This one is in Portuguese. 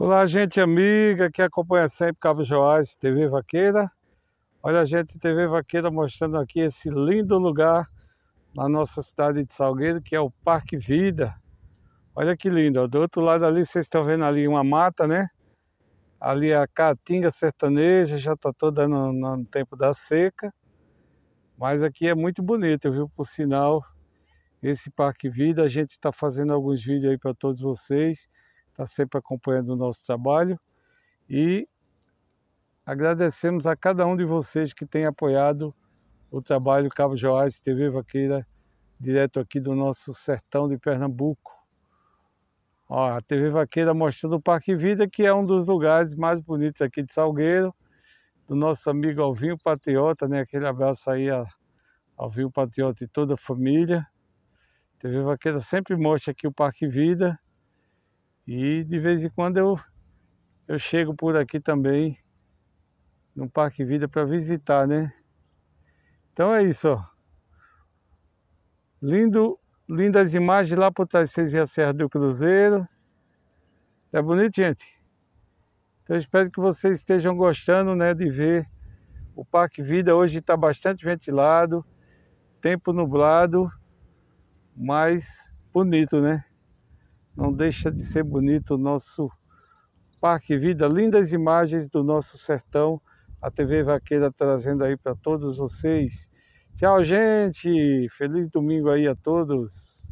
Olá, gente amiga que acompanha sempre Cabo Joás TV Vaqueira. Olha, gente, TV Vaqueira mostrando aqui esse lindo lugar na nossa cidade de Salgueiro, que é o Parque Vida. Olha que lindo, ó. do outro lado ali, vocês estão vendo ali uma mata, né? Ali a caatinga sertaneja, já está toda no, no tempo da seca. Mas aqui é muito bonito, viu? Por sinal, esse Parque Vida, a gente está fazendo alguns vídeos aí para todos vocês está sempre acompanhando o nosso trabalho e agradecemos a cada um de vocês que tem apoiado o trabalho Cabo Joás TV Vaqueira, direto aqui do nosso sertão de Pernambuco. Ó, a TV Vaqueira mostrando o Parque Vida, que é um dos lugares mais bonitos aqui de Salgueiro, do nosso amigo Alvinho Patriota, né? Aquele abraço aí a Alvinho Patriota e toda a família. A TV Vaqueira sempre mostra aqui o Parque Vida e de vez em quando eu, eu chego por aqui também, no Parque Vida, para visitar, né? Então é isso, ó. Lindo, lindas imagens lá por trás, vocês a Serra do Cruzeiro. É bonito, gente? Então espero que vocês estejam gostando, né, de ver o Parque Vida. Hoje está bastante ventilado, tempo nublado, mas bonito, né? Não deixa de ser bonito o nosso Parque Vida, lindas imagens do nosso sertão, a TV Vaqueira trazendo aí para todos vocês. Tchau, gente! Feliz domingo aí a todos!